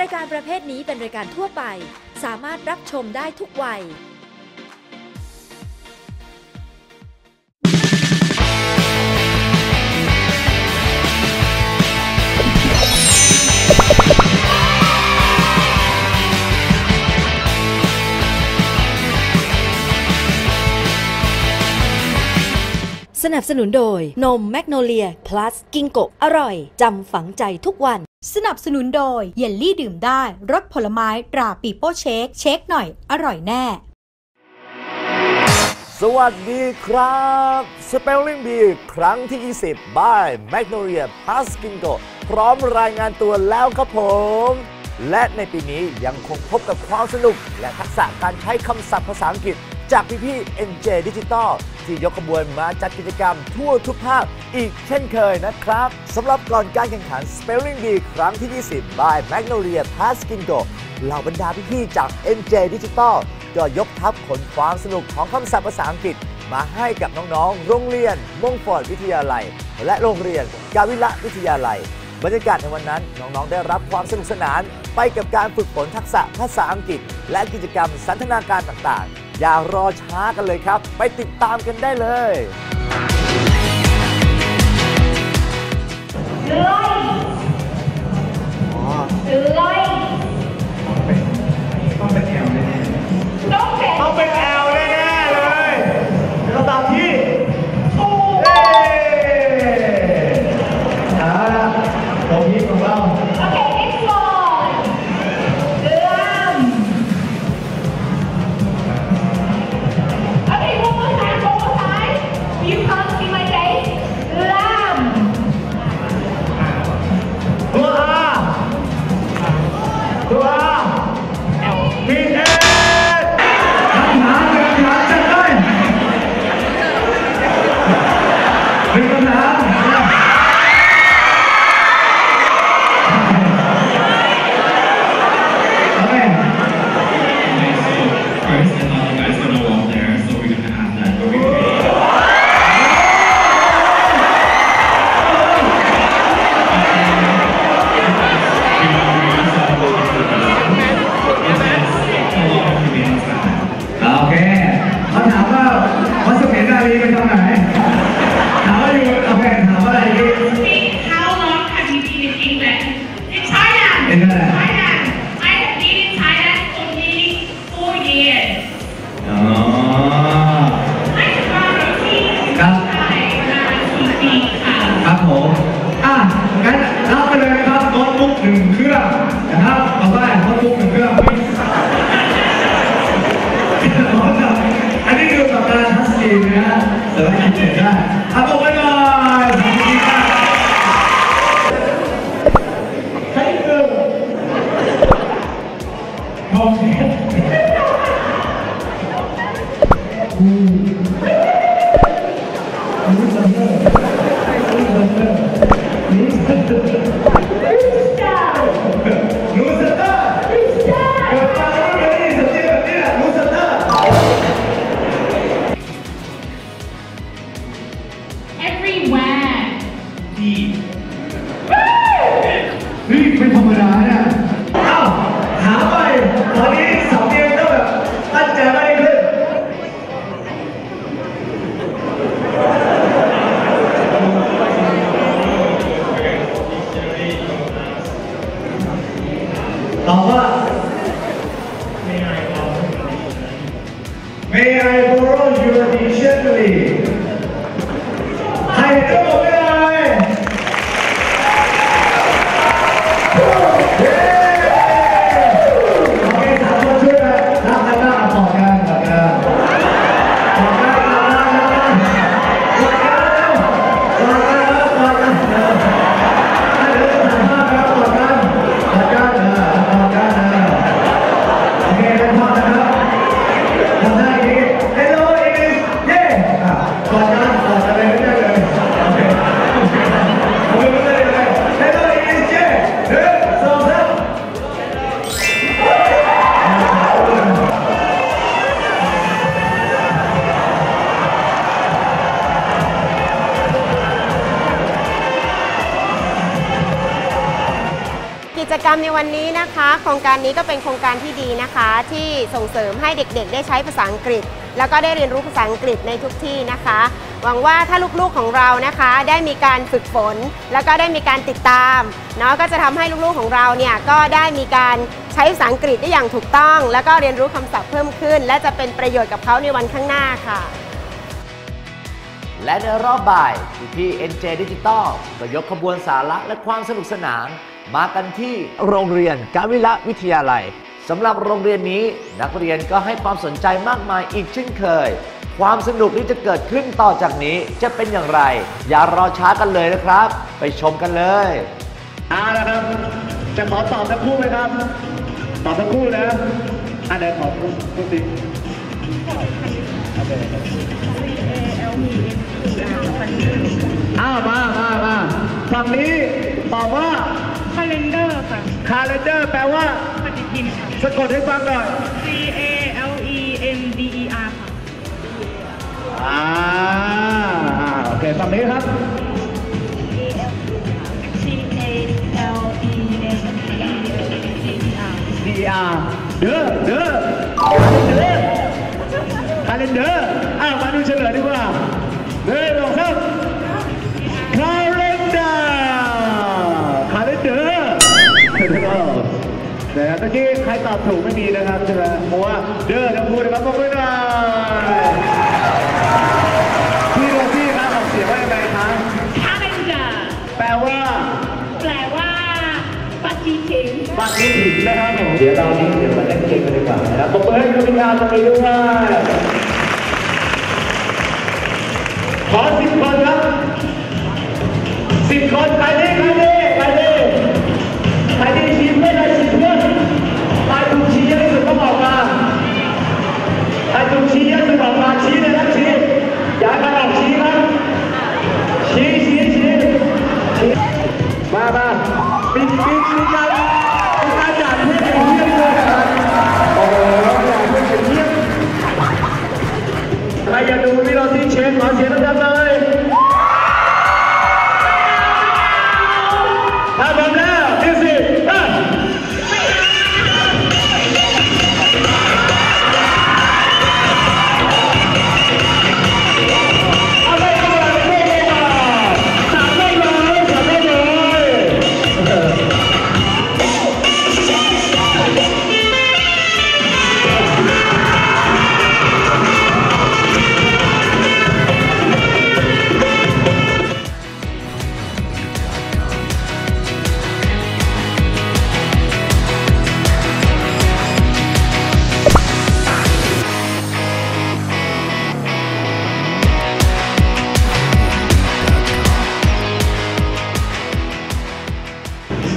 รายการประเภทนี้เป็นรายการทั่วไป สามารถรับชมได้ทุกวัย สนับสนุนโดย นมแมกโนเลียพลัสกิงโกอร่อย จำฝังใจทุกวัน สนับสนุนโดย เยลลี่ดื่มได้รสผลไม้ตราปีโป้เชค เช็คหน่อย อร่อยแน่ สวัสดีครับ Spelling Bee ครั้งที่ 20 by Magnolia Paskingo พร้อมรายงานตัวแล้วครับผม และในปีนี้ยังคงพบกับความสนุก และทักษะการใช้คำศัพท์ภาษาอังกฤษ จากพี่ๆ NJ Digital ที่ยกขบวนมาจัดกิจกรรมทั่วทุกภาคอีกเช่นเคยนะครับสำหรับก่อนการแข่งขัน Spelling Bee ครั้งที่ 20 by Magnolia Paskingo เหล่าบรรดาพี่ๆจาก NJ Digital ก็ยกทัพขนความสนุกของคำศัพท์ภาษาอังกฤษ มาให้กับน้องๆ โรงเรียนมงฟอร์ดวิทยาลัย และโรงเรียนกาวิละวิทยาลัย บรรยากาศในวันนั้นน้องๆ ได้รับความสนุกสนาน ไปกับการฝึกฝนทักษะภาษาอังกฤษ และกิจกรรมสันทนาการต่างๆ อย่ารอช้ากันเลยครับ ไปติดตามกันได้เลยต้อง 하고 바이바이 감사합니다. May I borrow your dictionary ใค รรมในวันนี้นะคะ โครงการนี้ก็เป็นโครงการที่ดีนะคะ ที่ส่งเสริมให้เด็กๆ ได้ใช้ภาษาอังกฤษ แล้วก็ได้เรียนรู้ภาษาอังกฤษในทุกที่นะคะ หวังว่าถ้าลูกๆของเรานะคะ ได้มีการฝึกฝน แล้วก็ได้มีการติดตามเนาะก็จะทำให้ลูกๆของเราเนี่ยก็ได้มีการใช้ภาษาอังกฤษได้อย่างถูกต้อง แล้วก็เรียนรู้คำศัพท์เพิ่มขึ้น และจะเป็นประโยชน์กับเขาในวันข้างหน้าค่ะและในรอบบ่ายพี่ NJ Digital ก็ยกขบวนสาระและความสนุกสนาน มากันที่โรงเรียนกาวิละวิทยาลัยสำหรับโรงเรียนนี้นักเรียนก็ให้ความสนใจมากมายอีกเช่นเคย ความสนุกที่จะเกิดขึ้นต่อจากนี้จะเป็นอย่างไร อย่ารอช้ากันเลยนะครับ ไปชมกันเลยเอาละครับ จะขอตอบทั้งคู่ไหมครับ ตอบทั้งคู่นะอะเดี๋ยวขอพูดพูดสิอ้าวมามามาฝั่งนี้ตอบว่า calendar ค่ะ calendar แปลว่า ปฏิทินค่ะ สะกดให้ฟังหน่อย C A L E N D E R ค่ะ อ่าอ่าโอเคฝั่งนี้ครับ C A L E N D E R DR เด้อเด้อเด้อcalendar อ้าวมาดูเฉลยดีกว่า ตอบถูกไม่มีนะครับใช่ไหมเพราะว่าเด้อทั้งคู่นะครับพวกเพื่อนพี่โรซี่ครับออกเสียงว่ายังไงครับ calendar แปลว่า แปลว่าปฏิทินปฏิทินนะครับผมเดี๋ยวตอนนี้เดี๋ยวมาเล่นเกมกันดีกว่านะครับผมเปิดให้คุณพิธาตรงนี้ด้วยขอสิบคนครับสิบคนใครดีใครดี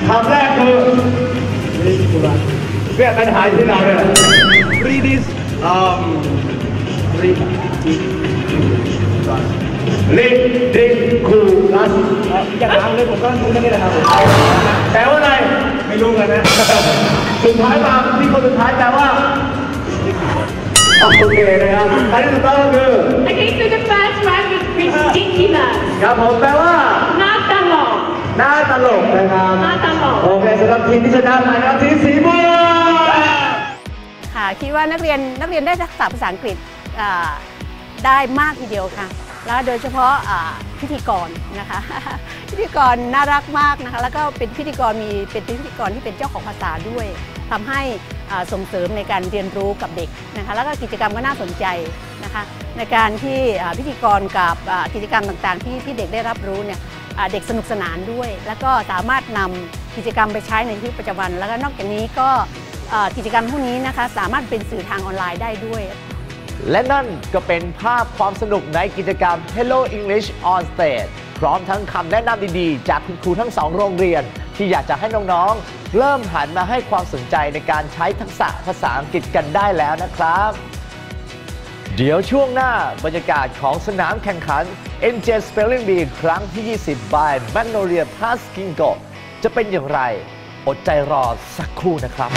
คำแรกคือเรียกปัญหาที่เราเนี่ย read this um read read this cool plus อย่างนั้นเลยผมก็รู้นั่นนี่แหละครับแปลว่าอะไร ไม่รู้กันนะ สุดท้ายมาที่คนสุดท้ายแปลว่าโอเคนะครับอันที่ถูกต้องก็คือ Okay so the first one was ridiculous ครับผมแปลว่าน่าตลก หน้าตลกนะครับน่าตลกโอเคสำหรับทีมที่ชนะมานะครับทีมสีม่วงค่ะคิดว่านักเรียนนักเรียนได้ทักษะภาษาอังกฤษอ่าได้มากทีเดียวค่ะ แล้วโดยเฉพาะอ่าพิธีกรนะคะ พิธีกรน่ารักมากนะคะ แล้วก็เป็นพิธีกรมีเป็นพิธีกรที่เป็นเจ้าของภาษาด้วยทำให้อ่าส่งเสริมในการเรียนรู้กับเด็กนะคะ แล้วก็กิจกรรมก็น่าสนใจนะคะ ในการที่อ่าพิธีกรกับอ่ากิจกรรมต่างๆ ที่ที่เด็กได้รับรู้เนี่ยอ่า เด็กสนุกสนานด้วย แล้วก็สามารถนำกิจกรรมไปใช้ในชีวิตประจำวัน แล้วก็นอกจากนี้ก็กิจกรรมพวกนี้นะคะสามารถเป็นสื่อทางออนไลน์ได้ด้วย และนั่นก็เป็นภาพความสนุกในกิจกรรม Hello English on Stage พร้อมทั้งคำแนะนำดีๆ จากคุณครูทั้งสองโรงเรียน ที่อยากจะให้น้องๆ เริ่มหันมาให้ความสนใจในการใช้ทักษะภาษาอังกฤษกันได้แล้วนะครับ เดี๋ยวช่วงหน้าบรรยากาศของสนามแข่งขัน MJ Spelling Bee ครั้งที่ 20 by Magnolia Plus Kingo จะเป็นอย่างไร อดใจรอสักครู่นะครับ